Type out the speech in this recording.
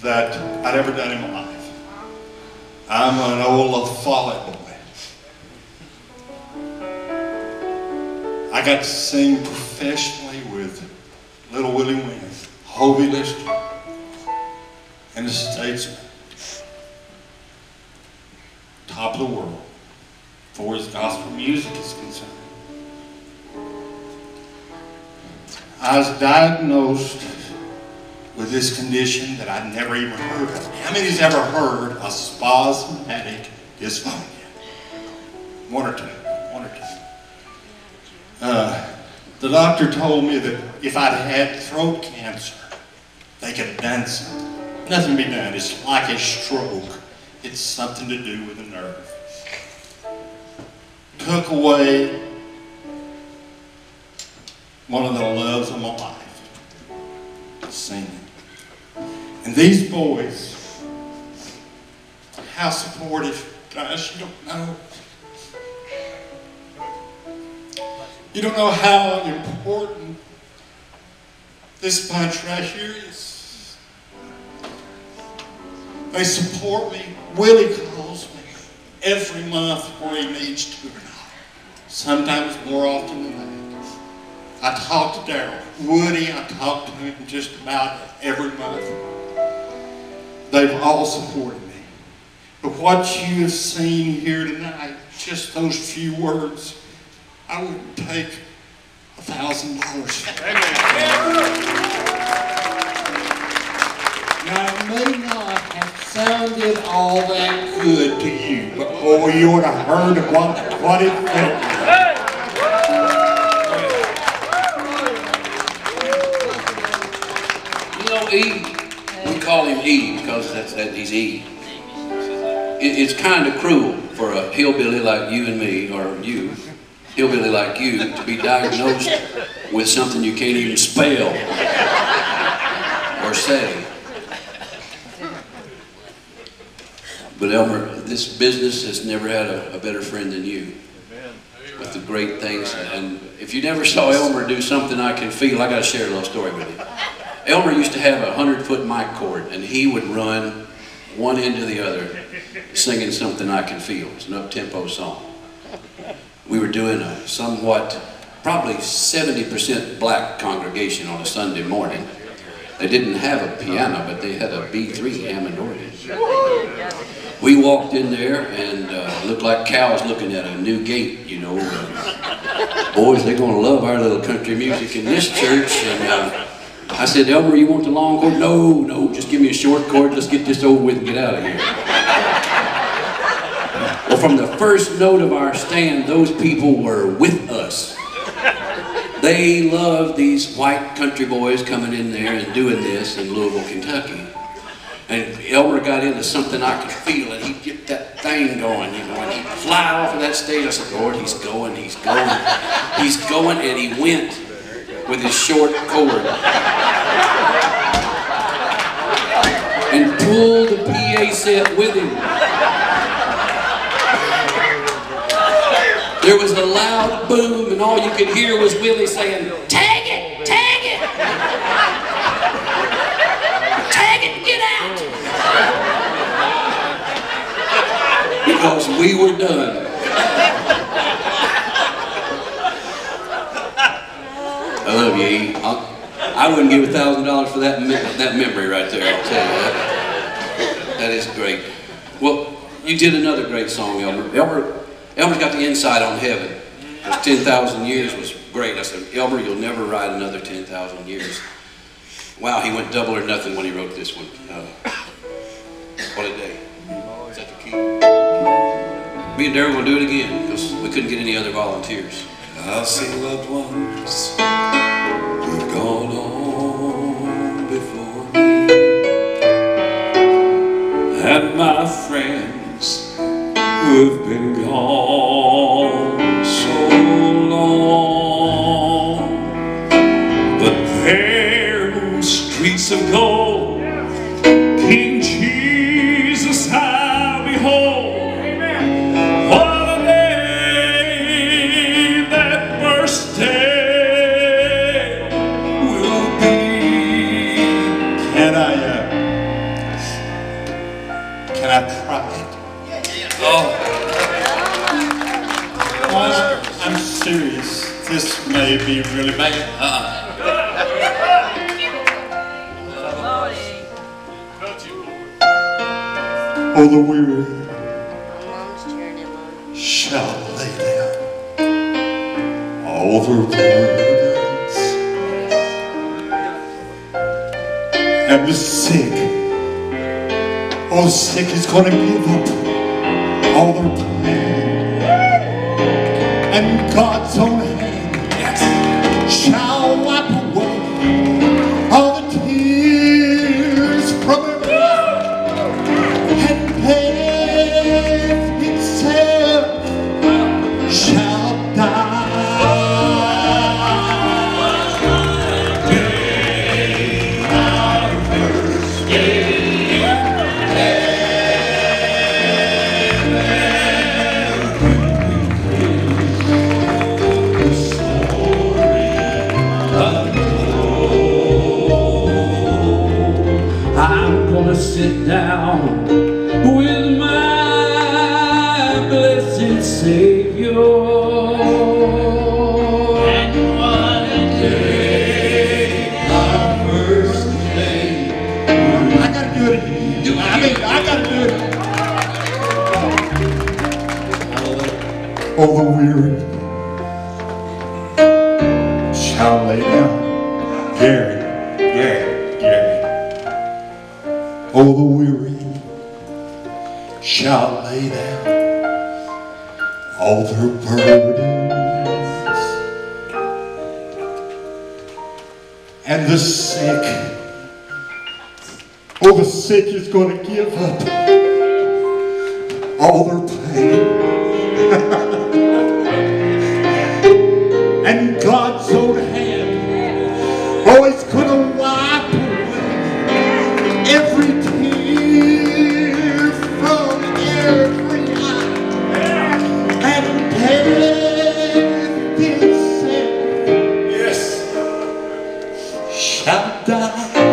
that I'd ever done in my life. I'm an old Follett boy. I got to sing professionally with Little Willie Wynn, Hovie Lister, and the Statesmen. Top of the world, for as gospel music is concerned. I was diagnosed with this condition that I'd never even heard of. How many's ever heard of spasmodic dysphonia? One or two, one or two. Uh, the doctor told me that if I'd had throat cancer, they could have done something. Nothing to be done. It's like a stroke. It's something to do with the nerve. Took away one of the loves of my life, singing. And these boys, how supportive, gosh, you don't know. You don't know how important this bunch right here is. They support me. Willie calls me every month where he needs to or not. Sometimes more often than that. I talk to Daryl. Woody, I talk to him just about every month. They've all supported me. But what you have seen here tonight, just those few words, I wouldn't take a thousand dollars. Now, it may not have sounded all that good to you, but boy, you would have heard what, what it felt like. That's, that he's. It, it's kind of cruel for a hillbilly like you and me, or you, hillbilly like you, to be diagnosed with something you can't even spell or say. But Elmer, this business has never had a, a better friend than you. With the great things, and if you never saw Elmer do something I can feel, I got to share a little story with you. Elmer used to have a hundred foot mic cord, and he would run one end to the other, singing something I can feel. It's an up tempo song. We were doing a somewhat, probably 70% black congregation on a Sunday morning. They didn't have a piano, but they had a B3 Hammond organ. We walked in there and uh, looked like cows looking at a new gate, you know. Boys, they're going to love our little country music in this church. And uh, I said, Elmer, you want the long cord? No, no, just give me a short cord. Let's get this over with and get out of here. Well, from the first note of our stand, those people were with us. They loved these white country boys coming in there and doing this in Louisville, Kentucky. And Elmer got into something I could feel, and he'd get that thing going, you know, and he'd fly off of that stage. I said, Lord, he's going, he's going, he's going, and he went with his short cord. And pulled the PA set with him. There was a loud boom, and all you could hear was Willie saying, Tag it! Tag it! Tag it get out! Because we were done. I love you. I'll, I wouldn't give a thousand dollars for that, me- that memory right there, I'll tell you that. That is great. Well, you did another great song, Elmer. Elmer, Elmer's got the insight on heaven. Those 10,000 years was great. I said, Elmer, you'll never ride another 10,000 years. Wow, he went double or nothing when he wrote this one. Uh, what a day. Is that the key? Me and Darryl will do it again because we couldn't get any other volunteers. I've seen loved ones who've serious. This may be really bad. Oh, the weary Mom's cheering him on. shall lay down all their burdens, and the sick, oh, the sick is going to give up all their pain, and God's own sit down with my blessed Savior. And one day, our first day. I gotta do it. Do I mean, I gotta do it. Oh, the weary Oh, the weary shall lay down all their burdens, and the sick. Oh, the sick is going to give up all their pain. shall